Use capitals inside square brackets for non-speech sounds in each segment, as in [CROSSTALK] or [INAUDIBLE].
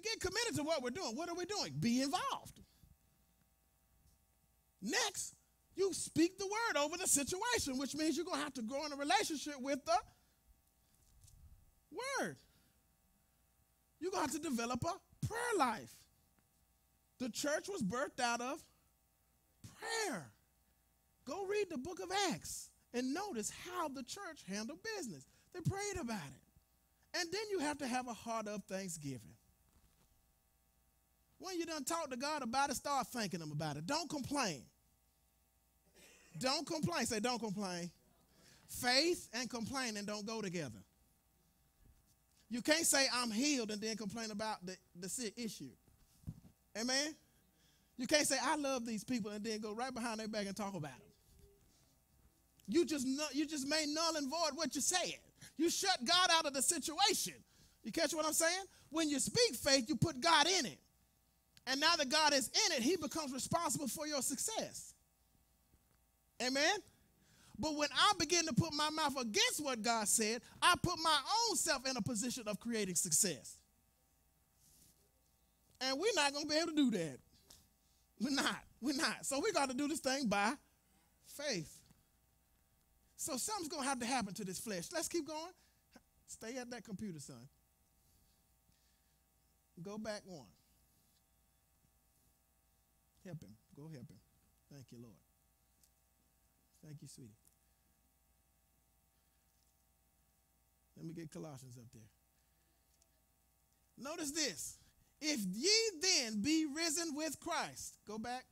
get committed to what we're doing, what are we doing? Be involved. Next, you speak the word over the situation, which means you're going to have to grow in a relationship with the word. You're going to have to develop a prayer life. The church was birthed out of prayer. Go read the book of Acts and notice how the church handled business. They prayed about it. And then you have to have a heart of thanksgiving. When you done talk to God about it, start thanking Him about it. Don't complain. Don't complain. Say, don't complain. Faith and complaining don't go together. You can't say I'm healed and then complain about the, the issue. Amen? You can't say I love these people and then go right behind their back and talk about them. You just you just made null and void what you said. You shut God out of the situation. You catch what I'm saying? When you speak faith, you put God in it. And now that God is in it, he becomes responsible for your success. Amen? But when I begin to put my mouth against what God said, I put my own self in a position of creating success. And we're not going to be able to do that. We're not. We're not. So we got to do this thing by faith. So something's going to have to happen to this flesh. Let's keep going. Stay at that computer, son. Go back one. Help him. Go help him. Thank you, Lord. Thank you, sweetie. Let me get Colossians up there. Notice this. If ye then be risen with Christ, go back.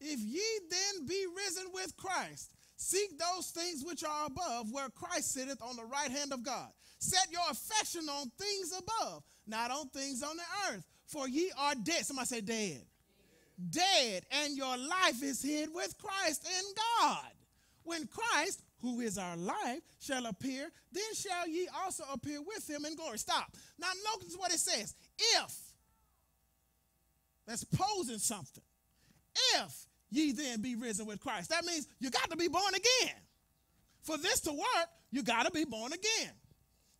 If ye then be risen with Christ, seek those things which are above, where Christ sitteth on the right hand of God. Set your affection on things above, not on things on the earth. For ye are dead. Somebody say dead. Dead, and your life is hid with Christ in God. When Christ, who is our life, shall appear, then shall ye also appear with him in glory. Stop. Now, notice what it says. If, that's posing something. If ye then be risen with Christ, that means you got to be born again. For this to work, you got to be born again.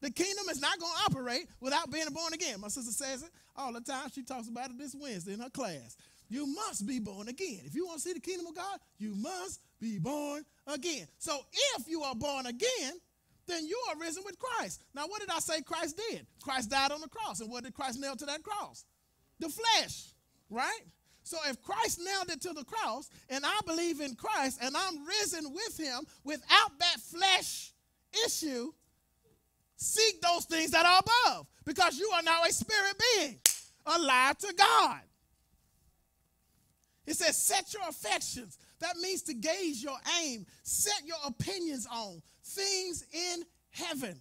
The kingdom is not going to operate without being born again. My sister says it all the time. She talks about it this Wednesday in her class. You must be born again. If you want to see the kingdom of God, you must be born again. So if you are born again, then you are risen with Christ. Now, what did I say Christ did? Christ died on the cross. And what did Christ nail to that cross? The flesh, right? So if Christ nailed it to the cross, and I believe in Christ, and I'm risen with him without that flesh issue, seek those things that are above, because you are now a spirit being, alive to God. It says, set your affections. That means to gauge your aim, set your opinions on things in heaven,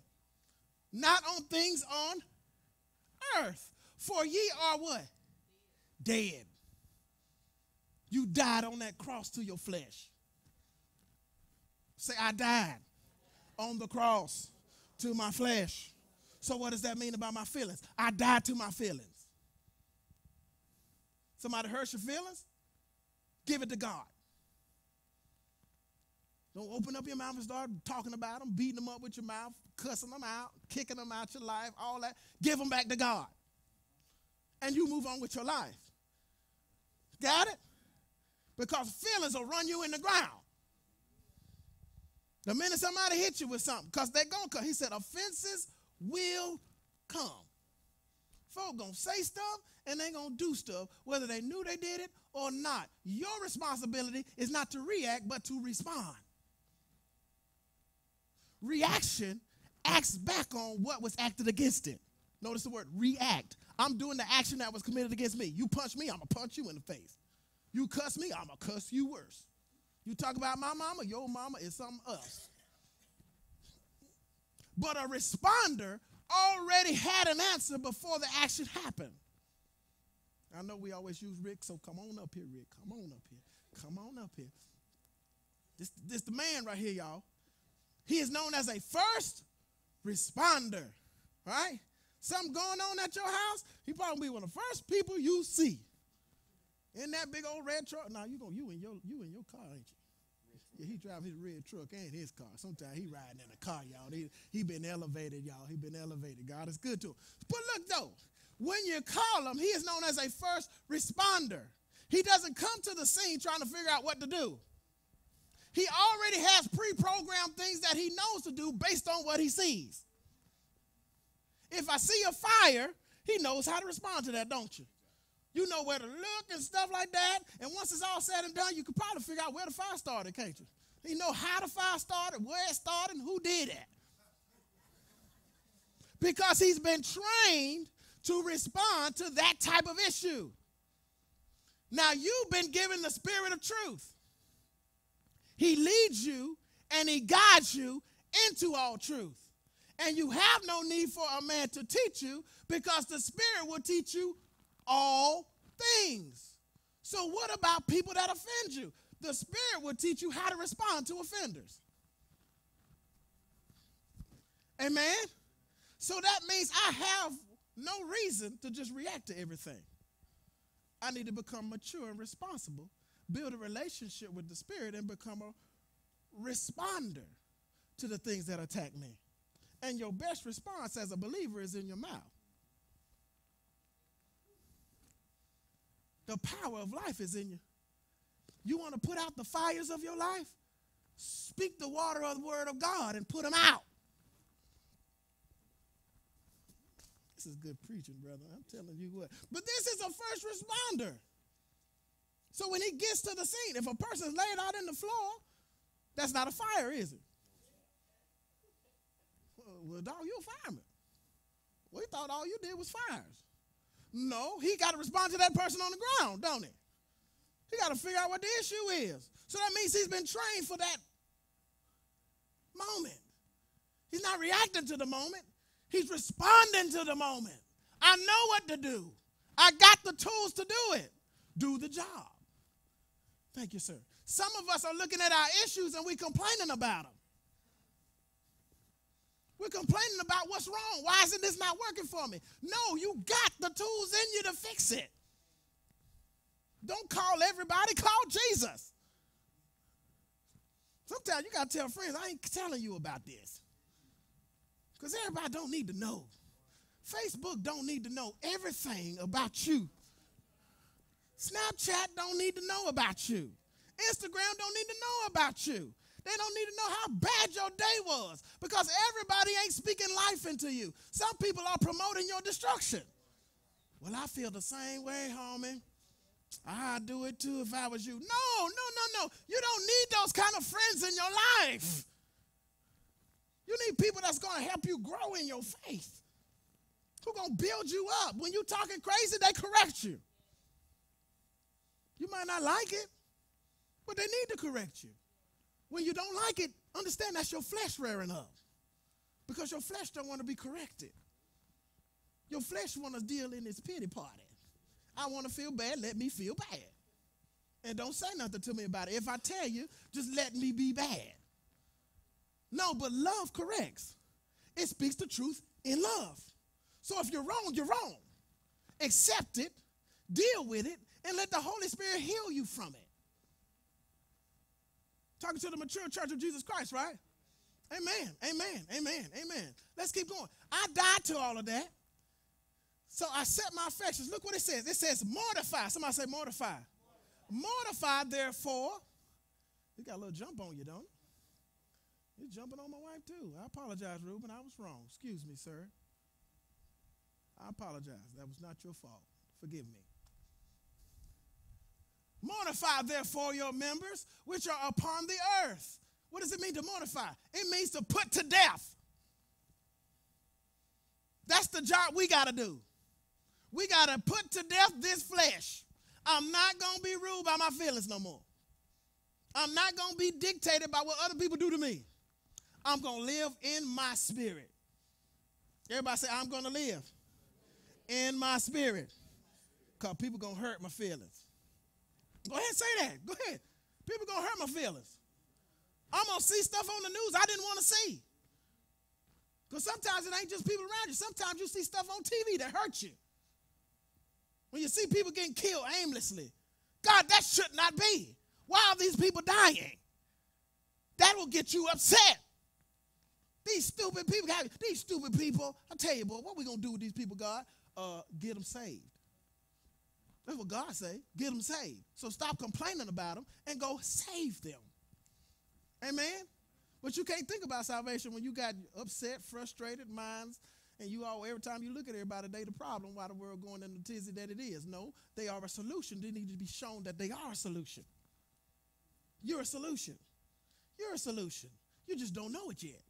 not on things on earth. For ye are what? Dead. You died on that cross to your flesh. Say, I died on the cross to my flesh. So, what does that mean about my feelings? I died to my feelings. Somebody hurts your feelings? Give it to God. Don't open up your mouth and start talking about them, beating them up with your mouth, cussing them out, kicking them out your life, all that. Give them back to God. And you move on with your life. Got it? Because feelings will run you in the ground. The minute somebody hits you with something, because they're going to come. He said, offenses will come. Folk going to say stuff and they're going to do stuff, whether they knew they did it or not. Your responsibility is not to react, but to respond. Reaction acts back on what was acted against it. Notice the word react. I'm doing the action that was committed against me. You punch me, I'm going to punch you in the face. You cuss me, I'm going to cuss you worse. You talk about my mama, your mama is something else. But a responder already had an answer before the action happened. I know we always use Rick, so come on up here, Rick. Come on up here. Come on up here. This, this the man right here, y'all. He is known as a first responder, right? Something going on at your house, he probably be one of the first people you see. In that big old red truck. Now you going you in your you in your car, ain't you? Yeah, he drive his red truck and his car. Sometimes he riding in a car, y'all. He he been elevated, y'all. He been elevated. God is good to him. But look though, when you call him, he is known as a first responder. He doesn't come to the scene trying to figure out what to do. He already has pre programmed things that he knows to do based on what he sees. If I see a fire, he knows how to respond to that, don't you? You know where to look and stuff like that. And once it's all said and done, you can probably figure out where the fire started, can't you? You know how the fire started, where it started, and who did it. Because he's been trained to respond to that type of issue. Now, you've been given the spirit of truth. He leads you and he guides you into all truth. And you have no need for a man to teach you because the Spirit will teach you all things. So, what about people that offend you? The Spirit will teach you how to respond to offenders. Amen? So that means I have no reason to just react to everything. I need to become mature and responsible, build a relationship with the Spirit, and become a responder to the things that attack me. And your best response as a believer is in your mouth. The power of life is in you. You want to put out the fires of your life? Speak the water of the word of God and put them out. This is good preaching, brother. I'm telling you what. But this is a first responder. So when he gets to the scene, if a person's laid out in the floor, that's not a fire, is it? Well, dog, you're a fireman. We thought all you did was fires. No, he got to respond to that person on the ground, don't he? He got to figure out what the issue is. So that means he's been trained for that moment. He's not reacting to the moment, he's responding to the moment. I know what to do. I got the tools to do it. Do the job. Thank you, sir. Some of us are looking at our issues and we're complaining about them. We're complaining about what's wrong. Why isn't this not working for me? No, you got the tools in you to fix it. Don't call everybody, [LAUGHS] call Jesus. Sometimes you got to tell friends, I ain't telling you about this. Because everybody don't need to know. Facebook don't need to know everything about you. Snapchat don't need to know about you. Instagram don't need to know about you. They don't need to know how bad your day was because everybody ain't speaking life into you. Some people are promoting your destruction. Well, I feel the same way, homie. I'd do it too if I was you. No, no, no, no. You don't need those kind of friends in your life. You need people that's going to help you grow in your faith. Who going to build you up. When you talking crazy, they correct you. You might not like it, but they need to correct you. When you don't like it, understand that's your flesh rearing up. Because your flesh don't want to be corrected. Your flesh want to deal in its pity party. I want to feel bad, let me feel bad. And don't say nothing to me about it. If I tell you, just let me be bad. No, but love corrects. It speaks the truth in love. So if you're wrong, you're wrong. Accept it, deal with it, and let the Holy Spirit heal you from it. Talking to the mature church of Jesus Christ, right? Amen, amen, amen, amen. Let's keep going. I died to all of that. So I set my affections. Look what it says. It says mortify. Somebody say mortify. Mortify, therefore. You got a little jump on you, don't? You're jumping on my wife too. I apologize, Reuben. I was wrong. Excuse me, sir. I apologize. That was not your fault. Forgive me. Mortify, therefore, your members which are upon the earth. What does it mean to mortify? It means to put to death. That's the job we got to do. We got to put to death this flesh. I'm not going to be ruled by my feelings no more. I'm not going to be dictated by what other people do to me. I'm going to live in my spirit. Everybody say, I'm going to live in my spirit. Because people going to hurt my feelings. Go ahead and say that. Go ahead. People gonna hurt my feelings. I'm gonna see stuff on the news I didn't want to see. Because sometimes it ain't just people around you. Sometimes you see stuff on TV that hurt you. When you see people getting killed aimlessly. God, that should not be. Why are these people dying? That will get you upset. These stupid people, these stupid people, I tell you, boy, what we gonna do with these people, God? uh, get them saved. That's what God say. Get them saved. So stop complaining about them and go save them. Amen. But you can't think about salvation when you got upset, frustrated minds, and you all every time you look at everybody, they the problem. Why the world going in the tizzy that it is? No, they are a solution. They need to be shown that they are a solution. You're a solution. You're a solution. You just don't know it yet.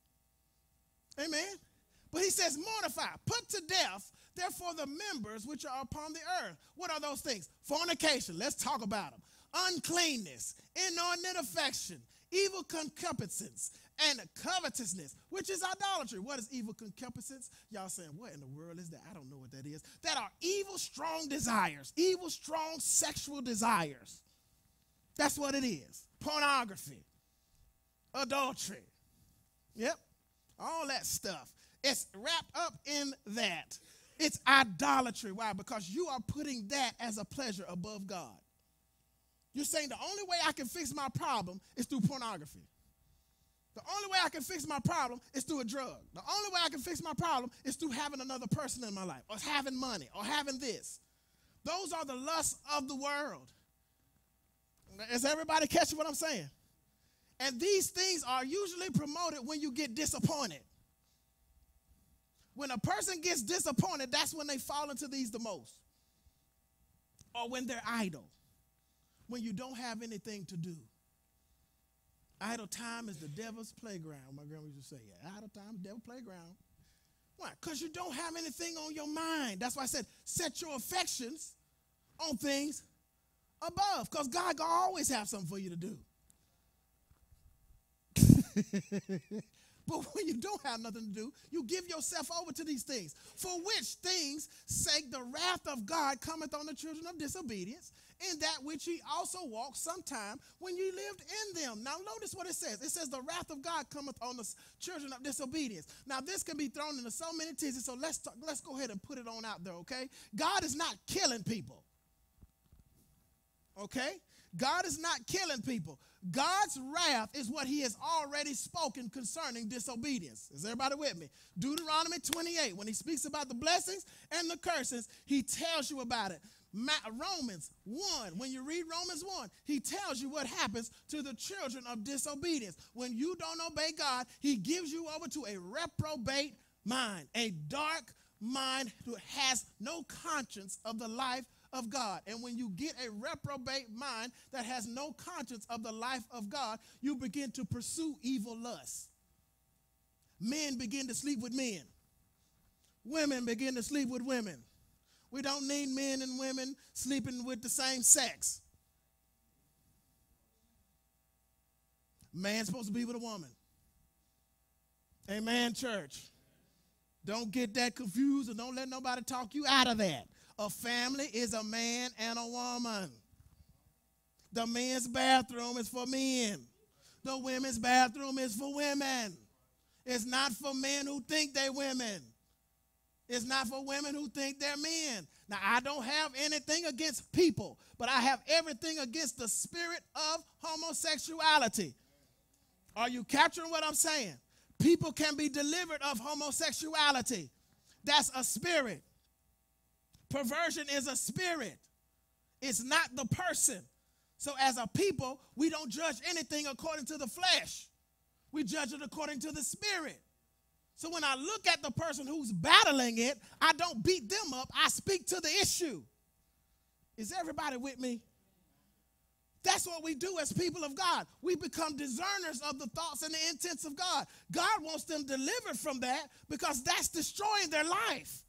Amen. But he says, mortify, put to death, therefore, the members which are upon the earth. What are those things? Fornication. Let's talk about them. Uncleanness, inordinate affection, evil concupiscence, and covetousness, which is idolatry. What is evil concupiscence? Y'all saying, what in the world is that? I don't know what that is. That are evil, strong desires, evil, strong sexual desires. That's what it is. Pornography, adultery. Yep, all that stuff. It's wrapped up in that. It's idolatry. Why? Because you are putting that as a pleasure above God. You're saying the only way I can fix my problem is through pornography. The only way I can fix my problem is through a drug. The only way I can fix my problem is through having another person in my life, or having money, or having this. Those are the lusts of the world. Is everybody catching what I'm saying? And these things are usually promoted when you get disappointed. When a person gets disappointed, that's when they fall into these the most. Or when they're idle, when you don't have anything to do. Idle time is the devil's playground. My grandma used to say, yeah, idle time, devil playground. Why? Because you don't have anything on your mind. That's why I said, set your affections on things above. Because God will always have something for you to do. [LAUGHS] But when you don't have nothing to do, you give yourself over to these things, for which things sake the wrath of God cometh on the children of disobedience, in that which ye also walked sometime when ye lived in them. Now, notice what it says. It says, The wrath of God cometh on the children of disobedience. Now, this can be thrown into so many tears, so let's, talk, let's go ahead and put it on out there, okay? God is not killing people, okay? God is not killing people. God's wrath is what he has already spoken concerning disobedience. Is everybody with me? Deuteronomy 28, when he speaks about the blessings and the curses, he tells you about it. Romans 1, when you read Romans 1, he tells you what happens to the children of disobedience. When you don't obey God, he gives you over to a reprobate mind, a dark mind who has no conscience of the life of God. And when you get a reprobate mind that has no conscience of the life of God, you begin to pursue evil lusts. Men begin to sleep with men. Women begin to sleep with women. We don't need men and women sleeping with the same sex. Man's supposed to be with a woman. Amen, church. Don't get that confused and don't let nobody talk you out of that. A family is a man and a woman. The men's bathroom is for men. The women's bathroom is for women. It's not for men who think they're women. It's not for women who think they're men. Now, I don't have anything against people, but I have everything against the spirit of homosexuality. Are you capturing what I'm saying? People can be delivered of homosexuality. That's a spirit. Perversion is a spirit, it's not the person. So, as a people, we don't judge anything according to the flesh, we judge it according to the spirit. So, when I look at the person who's battling it, I don't beat them up, I speak to the issue. Is everybody with me? That's what we do as people of God. We become discerners of the thoughts and the intents of God. God wants them delivered from that because that's destroying their life.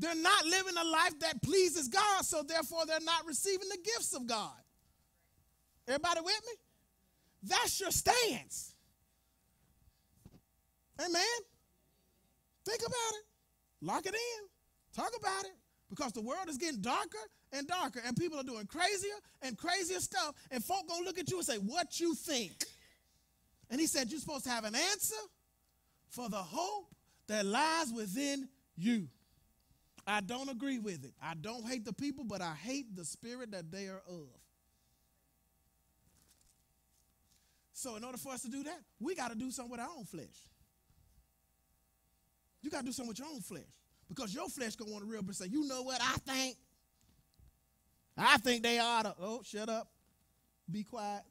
They're not living a life that pleases God, so therefore they're not receiving the gifts of God. Everybody with me? That's your stance. Amen. Think about it. Lock it in. Talk about it. Because the world is getting darker and darker, and people are doing crazier and crazier stuff, and folk gonna look at you and say, What you think? And he said, You're supposed to have an answer for the hope that lies within you. I don't agree with it. I don't hate the people, but I hate the spirit that they are of. So, in order for us to do that, we got to do something with our own flesh. You got to do something with your own flesh. Because your flesh gonna want to real and say, you know what I think? I think they ought to. Oh, shut up. Be quiet.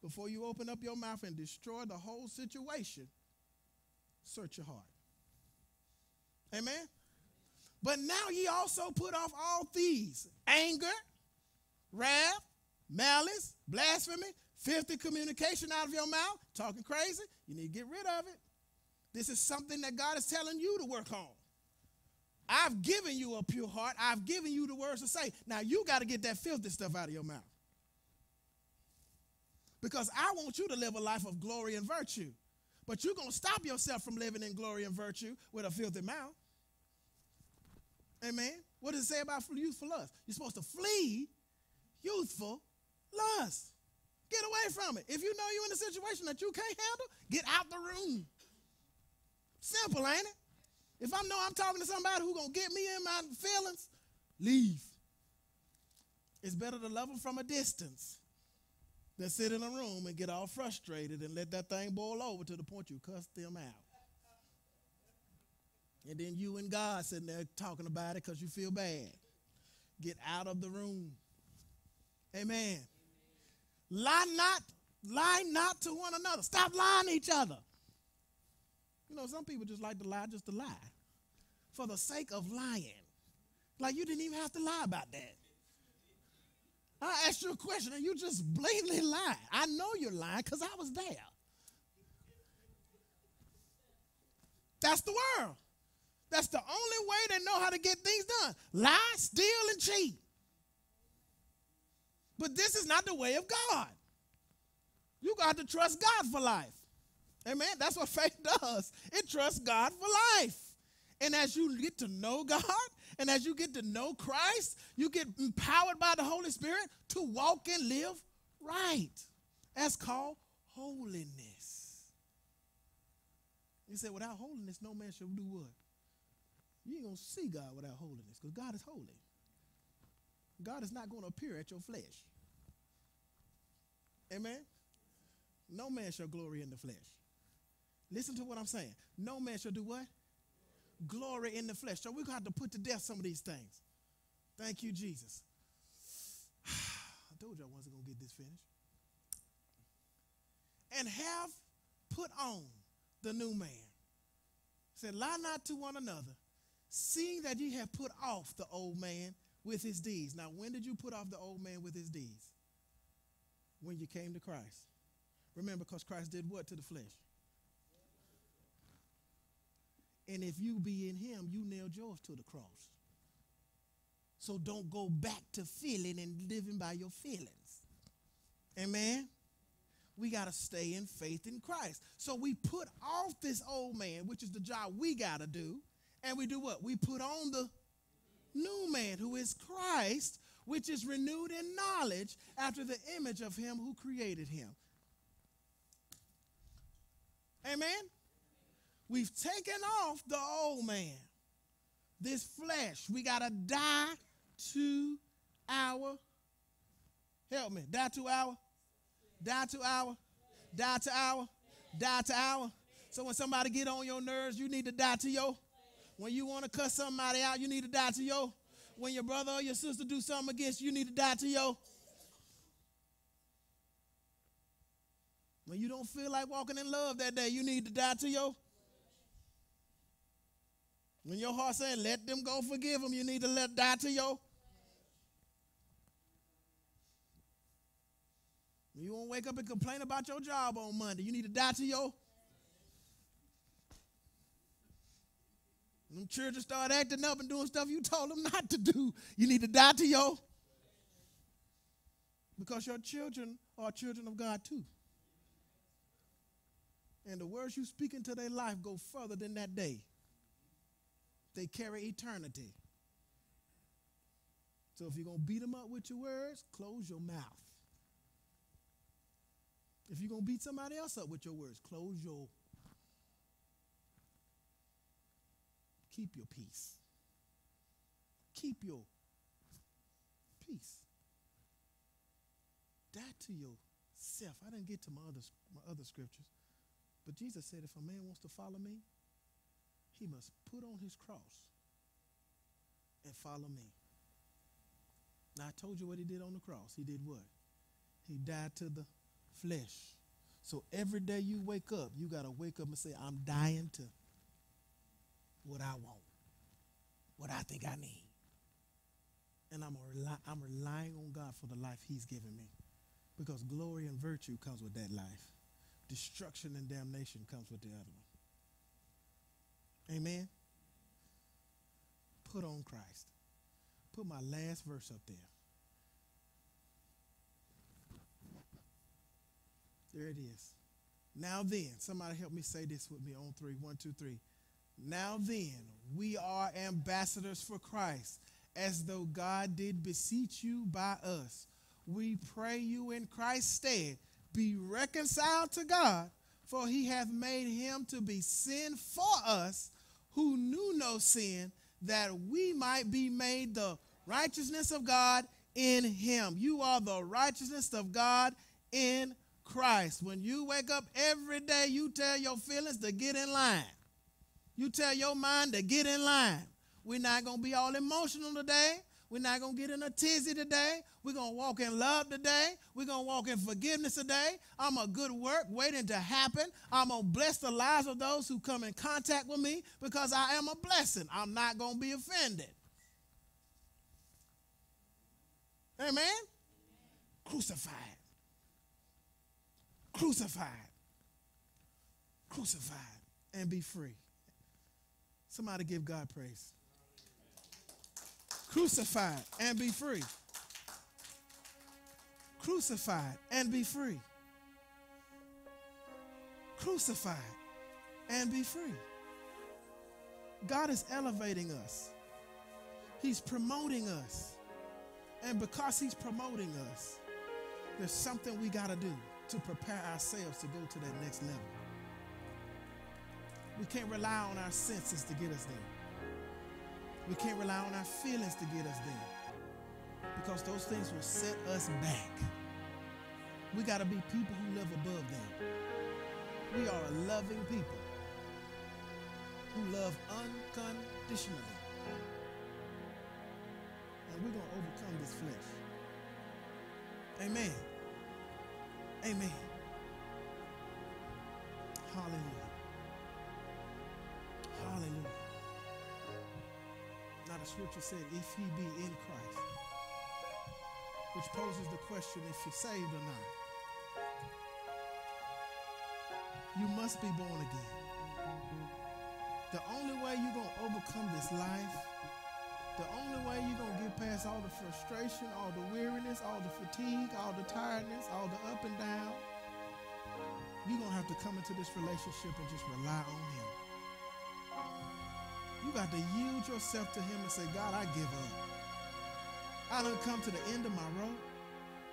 Before you open up your mouth and destroy the whole situation, search your heart. Amen? But now ye also put off all these anger, wrath, malice, blasphemy, filthy communication out of your mouth, talking crazy. You need to get rid of it. This is something that God is telling you to work on. I've given you a pure heart. I've given you the words to say. Now you got to get that filthy stuff out of your mouth. Because I want you to live a life of glory and virtue. But you're going to stop yourself from living in glory and virtue with a filthy mouth. Amen. What does it say about youthful lust? You're supposed to flee youthful lust. Get away from it. If you know you're in a situation that you can't handle, get out the room. Simple, ain't it? If I know I'm talking to somebody who's going to get me in my feelings, leave. It's better to love them from a distance than sit in a room and get all frustrated and let that thing boil over to the point you cuss them out. And then you and God sitting there talking about it because you feel bad. Get out of the room. Amen. Lie not, lie not to one another. Stop lying to each other. You know, some people just like to lie just to lie. For the sake of lying. Like you didn't even have to lie about that. I asked you a question and you just blatantly lied. I know you're lying because I was there. That's the world. That's the only way they know how to get things done. Lie, steal, and cheat. But this is not the way of God. You got to trust God for life. Amen. That's what [LAUGHS] faith does. It trusts God for life. And as you get to know God and as you get to know Christ, you get empowered by the Holy Spirit to walk and live right. That's called holiness. He said, without holiness, no man shall do what? You ain't going to see God without holiness because God is holy. God is not going to appear at your flesh. Amen? No man shall glory in the flesh. Listen to what I'm saying. No man shall do what? Glory in the flesh. So we're going to have to put to death some of these things. Thank you, Jesus. [SIGHS] I told you I wasn't going to get this finished. And have put on the new man. Said, lie not to one another, seeing that ye have put off the old man with his deeds. Now, when did you put off the old man with his deeds? When you came to Christ. Remember, because Christ did what to the flesh? And if you be in him, you nailed yours to the cross. So don't go back to feeling and living by your feelings. Amen. We got to stay in faith in Christ. So we put off this old man, which is the job we got to do, and we do what? We put on the new man, who is Christ, which is renewed in knowledge after the image of him who created him. Amen. We've taken off the old man, this flesh. We got to die to our, help me, die to our, die to our, die to our, die to our. So when somebody get on your nerves, you need to die to your. When you want to cuss somebody out, you need to die to yo. When your brother or your sister do something against you, you need to die to yo. When you don't feel like walking in love that day, you need to die to yo. When your heart saying, let them go, forgive them, you need to let die to your. You won't wake up and complain about your job on Monday. You need to die to your. When children start acting up and doing stuff you told them [LAUGHS] not to do, you need to die to your. Because your children are children of God too. And the words you speak into their life go further than that day they carry eternity. So if you're going to beat them up with your words, close your mouth. If you're going to beat somebody else up with your words, close your keep your peace. Keep your peace. Die to yourself. I didn't get to my other, my other scriptures. But Jesus said, if a man wants to follow me, he must put on his cross and follow me. Now, I told you what he did on the cross. He did what? He died to the flesh. So every day you wake up, you got to wake up and say, I'm dying to what I want, what I think I need. And I'm, rely, I'm relying on God for the life He's given me. Because glory and virtue comes with that life. Destruction and damnation comes with the other one. Amen? Put on Christ. Put my last verse up there. There it is. Now then, somebody help me say this with me on three. One, two, three. Now then, we are ambassadors for Christ, as though God did beseech you by us. We pray you in Christ's stead, be reconciled to God, for he hath made him to be sin for us who knew no sin, that we might be made the righteousness of God in him. You are the righteousness of God in Christ. When you wake up every day, you tell your feelings to get in line. You tell your mind to get in line. We're not going to be all emotional today. We're not going to get in a tizzy today. We're going to walk in love today. We're going to walk in forgiveness today. I'm a good work waiting to happen. I'm going to bless the lives of those who come in contact with me because I am a blessing. I'm not going to be offended. Amen? Crucified. Crucified. Crucified and be free. Somebody give God praise. Crucified and be free. Crucified and be free. Crucified and be free. God is elevating us. He's promoting us. And because he's promoting us, there's something we got to do to prepare ourselves to go to that next level. We can't rely on our senses to get us there. We can't rely on our feelings to get us there because those things will set us back. We got to be people who live above them. We are a loving people who love unconditionally. And we're going to overcome this flesh. Amen. Amen. Hallelujah. Hallelujah. Now the scripture said, if he be in Christ, which poses the question if you're saved or not. You must be born again. The only way you're going to overcome this life, the only way you're going to get past all the frustration, all the weariness, all the fatigue, all the tiredness, all the up and down, you're going to have to come into this relationship and just rely on him. You got to yield yourself to him and say, God, I give up. I done come to the end of my rope.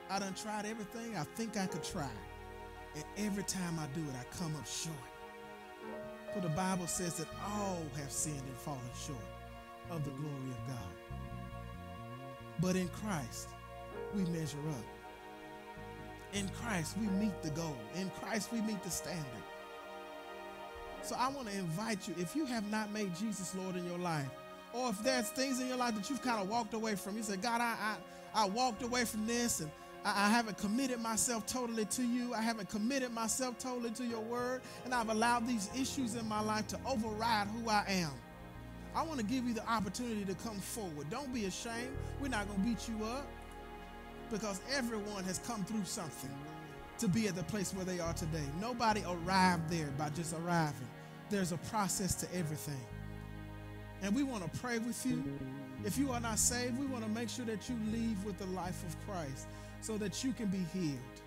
I done tried everything I think I could try. And every time I do it, I come up short. For the Bible says that all have sinned and fallen short of the glory of God. But in Christ, we measure up. In Christ, we meet the goal. In Christ, we meet the standard. So I want to invite you, if you have not made Jesus Lord in your life, or if there's things in your life that you've kind of walked away from, you say, God, I, I, I walked away from this and I, I haven't committed myself totally to you. I haven't committed myself totally to your word. And I've allowed these issues in my life to override who I am. I want to give you the opportunity to come forward. Don't be ashamed. We're not going to beat you up because everyone has come through something to be at the place where they are today. Nobody arrived there by just arriving. There's a process to everything. And we want to pray with you. If you are not saved, we want to make sure that you leave with the life of Christ so that you can be healed.